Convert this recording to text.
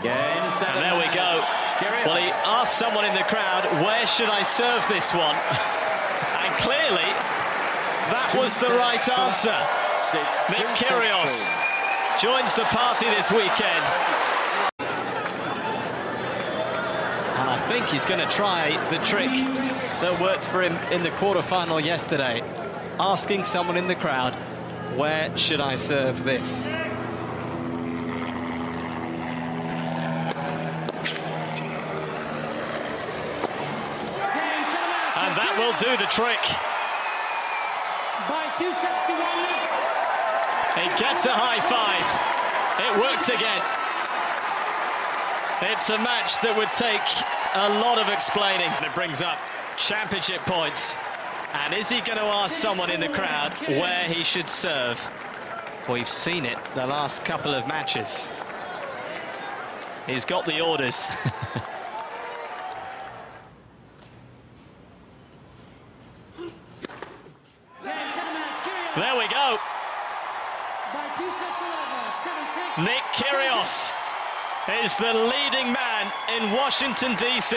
Again, and there we go. Well, he asked someone in the crowd, where should I serve this one? and clearly, that was the right answer. Nick Kyrgios joins the party this weekend. And I think he's going to try the trick that worked for him in the quarterfinal yesterday, asking someone in the crowd, where should I serve this? And that will do the trick. By two sets to one. He gets a high five. It worked again. It's a match that would take a lot of explaining. It brings up championship points. And is he going to ask someone in the crowd where he should serve? We've seen it the last couple of matches. He's got the orders. there we go. By two sets to love. Seven six. Nick Kyrgios is the leading man in Washington, D.C.